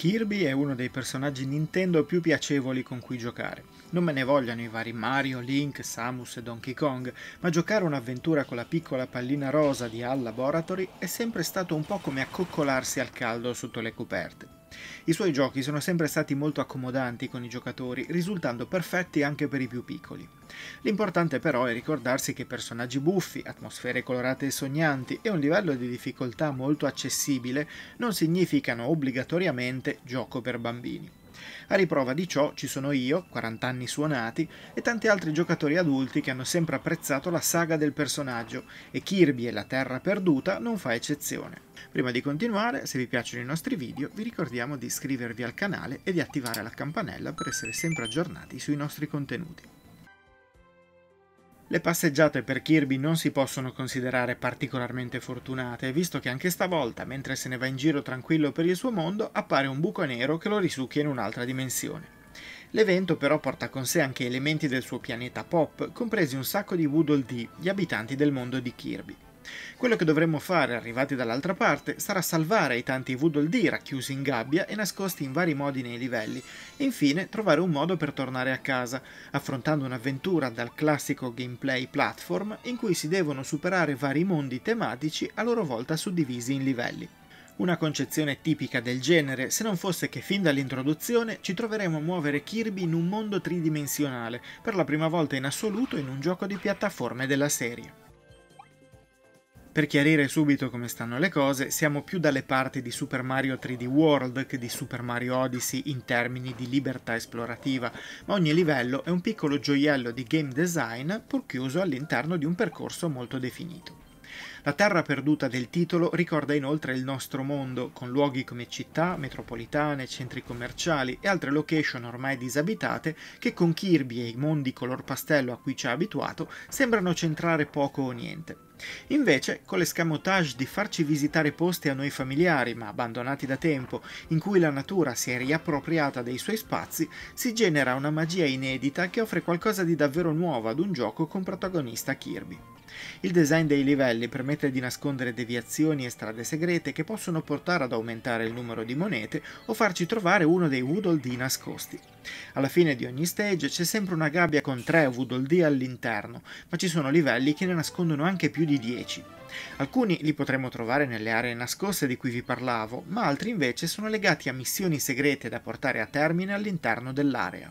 Kirby è uno dei personaggi Nintendo più piacevoli con cui giocare. Non me ne vogliano i vari Mario, Link, Samus e Donkey Kong, ma giocare un'avventura con la piccola pallina rosa di Hall Laboratory è sempre stato un po' come accoccolarsi al caldo sotto le coperte. I suoi giochi sono sempre stati molto accomodanti con i giocatori, risultando perfetti anche per i più piccoli. L'importante però è ricordarsi che personaggi buffi, atmosfere colorate e sognanti e un livello di difficoltà molto accessibile non significano obbligatoriamente gioco per bambini. A riprova di ciò ci sono io, 40 anni suonati, e tanti altri giocatori adulti che hanno sempre apprezzato la saga del personaggio, e Kirby e la Terra Perduta non fa eccezione. Prima di continuare, se vi piacciono i nostri video, vi ricordiamo di iscrivervi al canale e di attivare la campanella per essere sempre aggiornati sui nostri contenuti. Le passeggiate per Kirby non si possono considerare particolarmente fortunate, visto che anche stavolta, mentre se ne va in giro tranquillo per il suo mondo, appare un buco nero che lo risucchia in un'altra dimensione. L'evento però porta con sé anche elementi del suo pianeta pop, compresi un sacco di Woodle Dee, gli abitanti del mondo di Kirby. Quello che dovremmo fare arrivati dall'altra parte sarà salvare i tanti Voodle racchiusi in gabbia e nascosti in vari modi nei livelli e infine trovare un modo per tornare a casa, affrontando un'avventura dal classico gameplay platform in cui si devono superare vari mondi tematici a loro volta suddivisi in livelli. Una concezione tipica del genere, se non fosse che fin dall'introduzione ci troveremo a muovere Kirby in un mondo tridimensionale, per la prima volta in assoluto in un gioco di piattaforme della serie. Per chiarire subito come stanno le cose, siamo più dalle parti di Super Mario 3D World che di Super Mario Odyssey in termini di libertà esplorativa, ma ogni livello è un piccolo gioiello di game design pur chiuso all'interno di un percorso molto definito. La terra perduta del titolo ricorda inoltre il nostro mondo, con luoghi come città, metropolitane, centri commerciali e altre location ormai disabitate che con Kirby e i mondi color pastello a cui ci ha abituato sembrano centrare poco o niente. Invece, con l'escamotage di farci visitare posti a noi familiari ma abbandonati da tempo, in cui la natura si è riappropriata dei suoi spazi, si genera una magia inedita che offre qualcosa di davvero nuovo ad un gioco con protagonista Kirby. Il design dei livelli permette di nascondere deviazioni e strade segrete che possono portare ad aumentare il numero di monete o farci trovare uno dei Woodle Dee nascosti. Alla fine di ogni stage c'è sempre una gabbia con tre Woodle Dee all'interno, ma ci sono livelli che ne nascondono anche più di 10. Alcuni li potremo trovare nelle aree nascoste di cui vi parlavo, ma altri invece sono legati a missioni segrete da portare a termine all'interno dell'area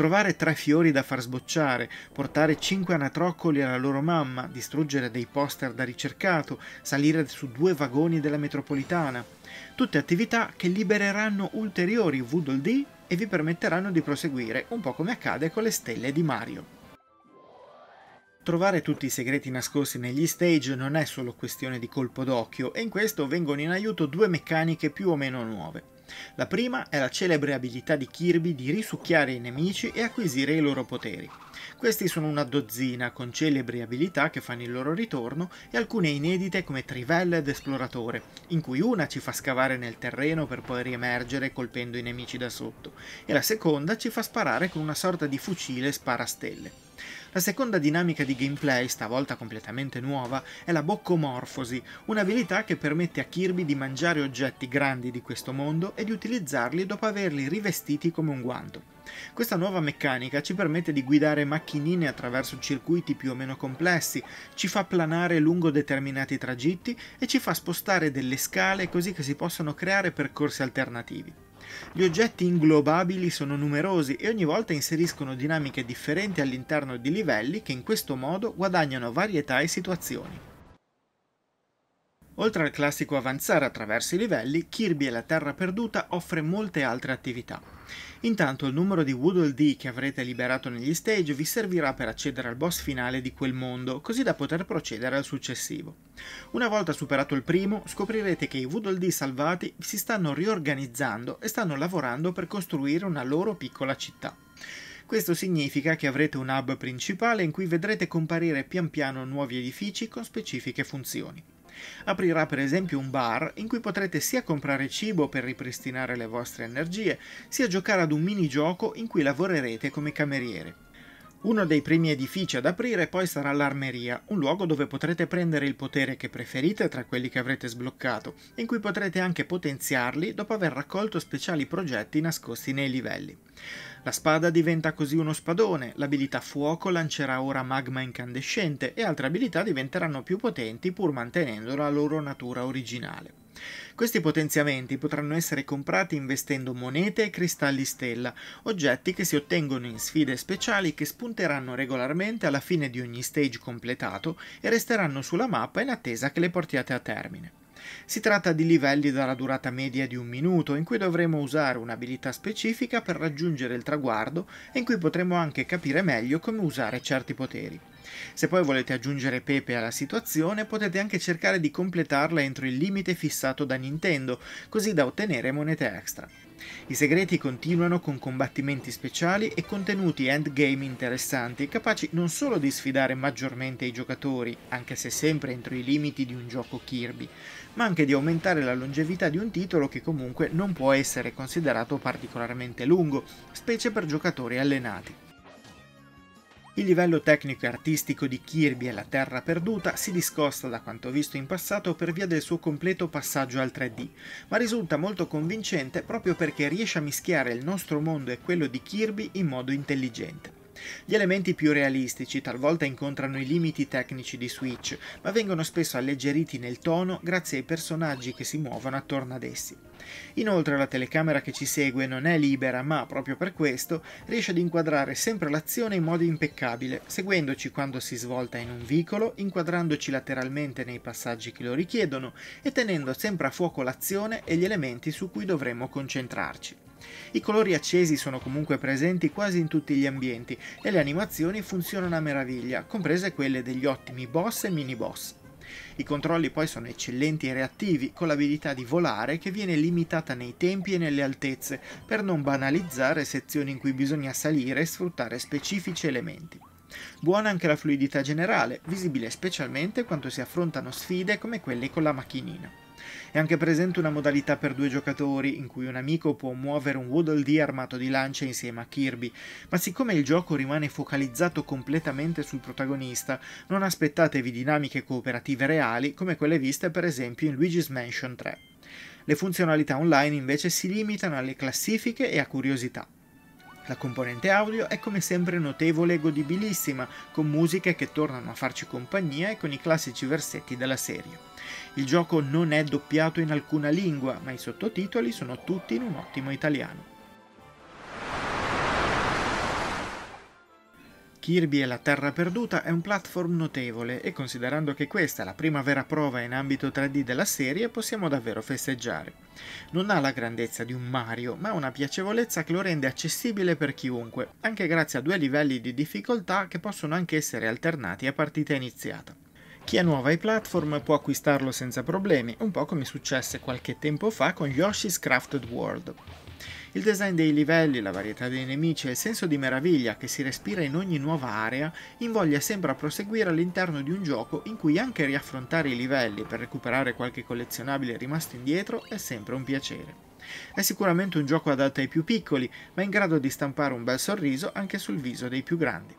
trovare tre fiori da far sbocciare, portare cinque anatroccoli alla loro mamma, distruggere dei poster da ricercato, salire su due vagoni della metropolitana. Tutte attività che libereranno ulteriori Voodle D e vi permetteranno di proseguire, un po' come accade con le stelle di Mario. Trovare tutti i segreti nascosti negli stage non è solo questione di colpo d'occhio e in questo vengono in aiuto due meccaniche più o meno nuove. La prima è la celebre abilità di Kirby di risucchiare i nemici e acquisire i loro poteri. Questi sono una dozzina con celebri abilità che fanno il loro ritorno e alcune inedite come Trivella ed Esploratore, in cui una ci fa scavare nel terreno per poi riemergere colpendo i nemici da sotto, e la seconda ci fa sparare con una sorta di fucile sparastelle. La seconda dinamica di gameplay, stavolta completamente nuova, è la boccomorfosi, un'abilità che permette a Kirby di mangiare oggetti grandi di questo mondo e di utilizzarli dopo averli rivestiti come un guanto. Questa nuova meccanica ci permette di guidare macchinine attraverso circuiti più o meno complessi, ci fa planare lungo determinati tragitti e ci fa spostare delle scale così che si possano creare percorsi alternativi. Gli oggetti inglobabili sono numerosi e ogni volta inseriscono dinamiche differenti all'interno di livelli che in questo modo guadagnano varietà e situazioni. Oltre al classico avanzare attraverso i livelli, Kirby e la Terra Perduta offre molte altre attività. Intanto il numero di Woodle Dee che avrete liberato negli stage vi servirà per accedere al boss finale di quel mondo, così da poter procedere al successivo. Una volta superato il primo, scoprirete che i Woodle Dee salvati si stanno riorganizzando e stanno lavorando per costruire una loro piccola città. Questo significa che avrete un hub principale in cui vedrete comparire pian piano nuovi edifici con specifiche funzioni. Aprirà per esempio un bar in cui potrete sia comprare cibo per ripristinare le vostre energie, sia giocare ad un minigioco in cui lavorerete come cameriere. Uno dei primi edifici ad aprire poi sarà l'Armeria, un luogo dove potrete prendere il potere che preferite tra quelli che avrete sbloccato, in cui potrete anche potenziarli dopo aver raccolto speciali progetti nascosti nei livelli. La spada diventa così uno spadone, l'abilità fuoco lancerà ora magma incandescente e altre abilità diventeranno più potenti pur mantenendo la loro natura originale. Questi potenziamenti potranno essere comprati investendo monete e cristalli stella, oggetti che si ottengono in sfide speciali che spunteranno regolarmente alla fine di ogni stage completato e resteranno sulla mappa in attesa che le portiate a termine. Si tratta di livelli dalla durata media di un minuto, in cui dovremo usare un'abilità specifica per raggiungere il traguardo e in cui potremo anche capire meglio come usare certi poteri. Se poi volete aggiungere pepe alla situazione, potete anche cercare di completarla entro il limite fissato da Nintendo, così da ottenere monete extra. I segreti continuano con combattimenti speciali e contenuti endgame interessanti, capaci non solo di sfidare maggiormente i giocatori, anche se sempre entro i limiti di un gioco Kirby, ma anche di aumentare la longevità di un titolo che comunque non può essere considerato particolarmente lungo, specie per giocatori allenati. Il livello tecnico e artistico di Kirby e la Terra Perduta si discosta da quanto visto in passato per via del suo completo passaggio al 3D, ma risulta molto convincente proprio perché riesce a mischiare il nostro mondo e quello di Kirby in modo intelligente. Gli elementi più realistici talvolta incontrano i limiti tecnici di Switch, ma vengono spesso alleggeriti nel tono grazie ai personaggi che si muovono attorno ad essi. Inoltre la telecamera che ci segue non è libera, ma proprio per questo riesce ad inquadrare sempre l'azione in modo impeccabile, seguendoci quando si svolta in un vicolo, inquadrandoci lateralmente nei passaggi che lo richiedono e tenendo sempre a fuoco l'azione e gli elementi su cui dovremmo concentrarci. I colori accesi sono comunque presenti quasi in tutti gli ambienti e le animazioni funzionano a meraviglia, comprese quelle degli ottimi boss e mini boss. I controlli poi sono eccellenti e reattivi, con l'abilità di volare che viene limitata nei tempi e nelle altezze, per non banalizzare sezioni in cui bisogna salire e sfruttare specifici elementi. Buona anche la fluidità generale, visibile specialmente quando si affrontano sfide come quelle con la macchinina. È anche presente una modalità per due giocatori, in cui un amico può muovere un Waddle Dee armato di lance insieme a Kirby, ma siccome il gioco rimane focalizzato completamente sul protagonista, non aspettatevi dinamiche cooperative reali come quelle viste per esempio in Luigi's Mansion 3. Le funzionalità online invece si limitano alle classifiche e a curiosità. La componente audio è come sempre notevole e godibilissima, con musiche che tornano a farci compagnia e con i classici versetti della serie. Il gioco non è doppiato in alcuna lingua, ma i sottotitoli sono tutti in un ottimo italiano. Kirby e la Terra Perduta è un platform notevole e considerando che questa è la prima vera prova in ambito 3D della serie possiamo davvero festeggiare. Non ha la grandezza di un Mario, ma una piacevolezza che lo rende accessibile per chiunque, anche grazie a due livelli di difficoltà che possono anche essere alternati a partita iniziata. Chi è nuovo ai platform può acquistarlo senza problemi, un po' come successe qualche tempo fa con Yoshi's Crafted World. Il design dei livelli, la varietà dei nemici e il senso di meraviglia che si respira in ogni nuova area invoglia sempre a proseguire all'interno di un gioco in cui anche riaffrontare i livelli per recuperare qualche collezionabile rimasto indietro è sempre un piacere. È sicuramente un gioco adatto ai più piccoli, ma in grado di stampare un bel sorriso anche sul viso dei più grandi.